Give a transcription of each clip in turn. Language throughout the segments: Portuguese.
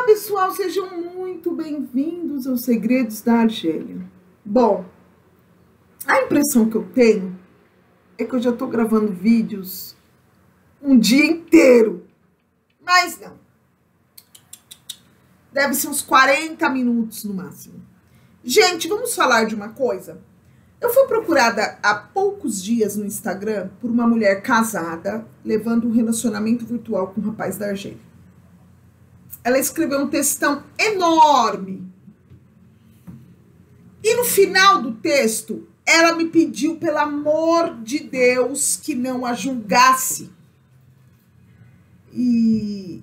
Olá, pessoal, sejam muito bem-vindos aos Segredos da Argélia. Bom, a impressão que eu tenho é que eu já estou gravando vídeos um dia inteiro, mas não. Deve ser uns 40 minutos no máximo. Gente, vamos falar de uma coisa? Eu fui procurada há poucos dias no Instagram por uma mulher casada levando um relacionamento virtual com um rapaz da Argélia ela escreveu um textão enorme. E no final do texto, ela me pediu, pelo amor de Deus, que não a julgasse. E,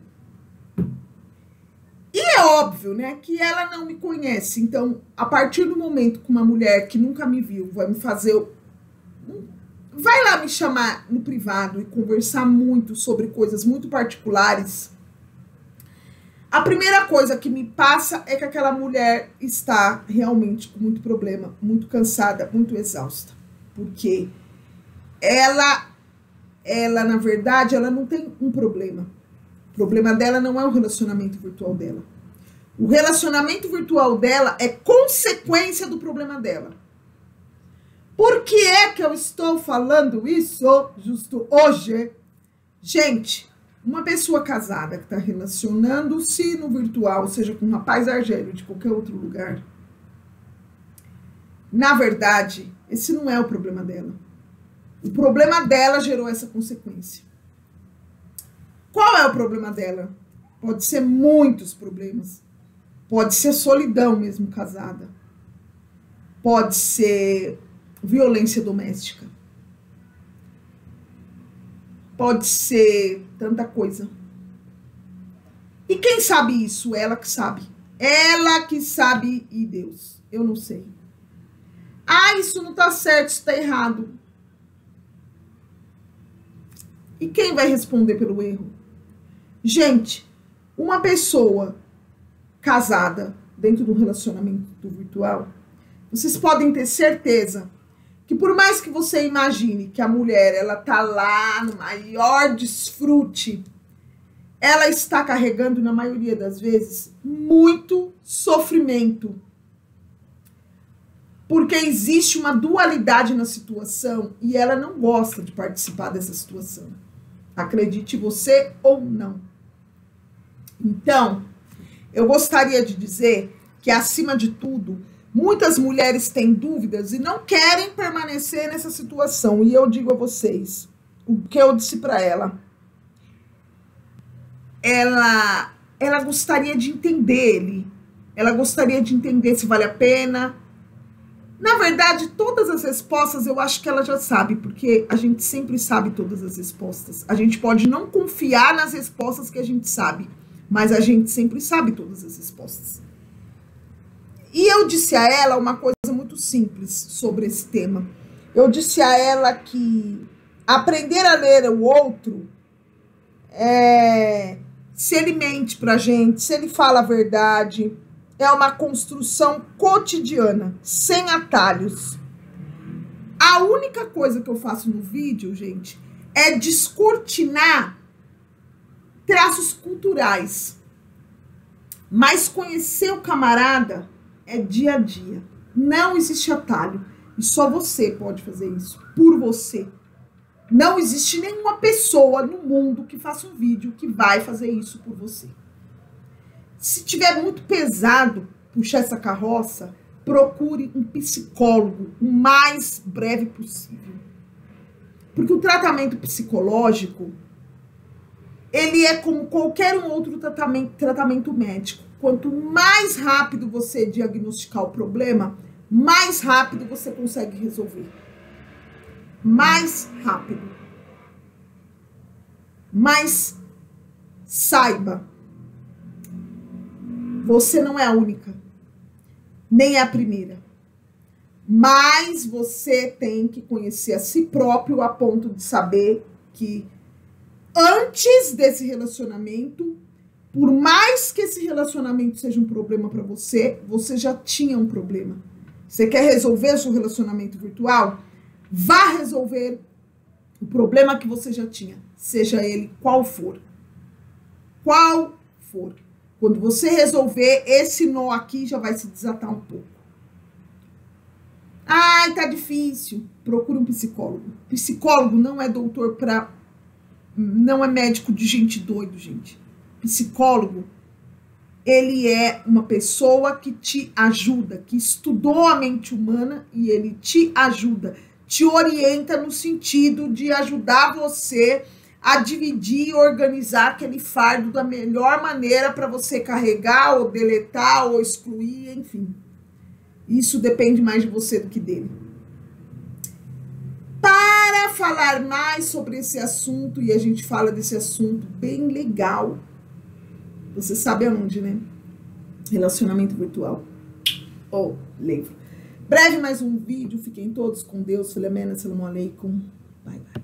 e é óbvio, né, que ela não me conhece. Então, a partir do momento que uma mulher que nunca me viu vai me fazer. Vai lá me chamar no privado e conversar muito sobre coisas muito particulares a primeira coisa que me passa é que aquela mulher está realmente com muito problema, muito cansada, muito exausta. Porque ela, ela na verdade, ela não tem um problema. O problema dela não é o relacionamento virtual dela. O relacionamento virtual dela é consequência do problema dela. Por que é que eu estou falando isso justo hoje? Gente, uma pessoa casada que está relacionando-se no virtual, seja com um rapaz argélio de qualquer outro lugar, na verdade, esse não é o problema dela. O problema dela gerou essa consequência. Qual é o problema dela? Pode ser muitos problemas. Pode ser solidão mesmo casada. Pode ser violência doméstica pode ser tanta coisa. E quem sabe isso? Ela que sabe. Ela que sabe e Deus. Eu não sei. Ah, isso não tá certo, isso tá errado. E quem vai responder pelo erro? Gente, uma pessoa casada dentro do relacionamento virtual, vocês podem ter certeza que por mais que você imagine que a mulher ela tá lá no maior desfrute, ela está carregando na maioria das vezes muito sofrimento. Porque existe uma dualidade na situação e ela não gosta de participar dessa situação. Acredite você ou não. Então, eu gostaria de dizer que acima de tudo, Muitas mulheres têm dúvidas e não querem permanecer nessa situação. E eu digo a vocês o que eu disse para ela. Ela, ela gostaria de entender ele. Ela gostaria de entender se vale a pena. Na verdade, todas as respostas eu acho que ela já sabe, porque a gente sempre sabe todas as respostas. A gente pode não confiar nas respostas que a gente sabe, mas a gente sempre sabe todas as respostas. E eu disse a ela uma coisa muito simples sobre esse tema. Eu disse a ela que aprender a ler o outro é, se ele mente pra gente, se ele fala a verdade, é uma construção cotidiana, sem atalhos. A única coisa que eu faço no vídeo, gente, é descortinar traços culturais. Mas conhecer o camarada é dia a dia. Não existe atalho. E só você pode fazer isso. Por você. Não existe nenhuma pessoa no mundo que faça um vídeo que vai fazer isso por você. Se tiver muito pesado puxar essa carroça, procure um psicólogo o mais breve possível. Porque o tratamento psicológico, ele é como qualquer um outro tratamento, tratamento médico. Quanto mais rápido você diagnosticar o problema, mais rápido você consegue resolver. Mais rápido. Mas saiba, você não é a única, nem é a primeira. Mas você tem que conhecer a si próprio a ponto de saber que antes desse relacionamento por mais que esse relacionamento seja um problema para você, você já tinha um problema. Você quer resolver seu relacionamento virtual? Vá resolver o problema que você já tinha, seja ele qual for. Qual for. Quando você resolver, esse nó aqui já vai se desatar um pouco. Ai, tá difícil. Procura um psicólogo. Psicólogo não é doutor para não é médico de gente doido, gente. Psicólogo ele é uma pessoa que te ajuda, que estudou a mente humana e ele te ajuda, te orienta no sentido de ajudar você a dividir e organizar aquele fardo da melhor maneira para você carregar ou deletar ou excluir, enfim. Isso depende mais de você do que dele. Falar mais sobre esse assunto, e a gente fala desse assunto bem legal, você sabe aonde, né? Relacionamento virtual. Ou oh, livro. Breve mais um vídeo. Fiquem todos com Deus. Filemena, salam aleikum. Bye, bye.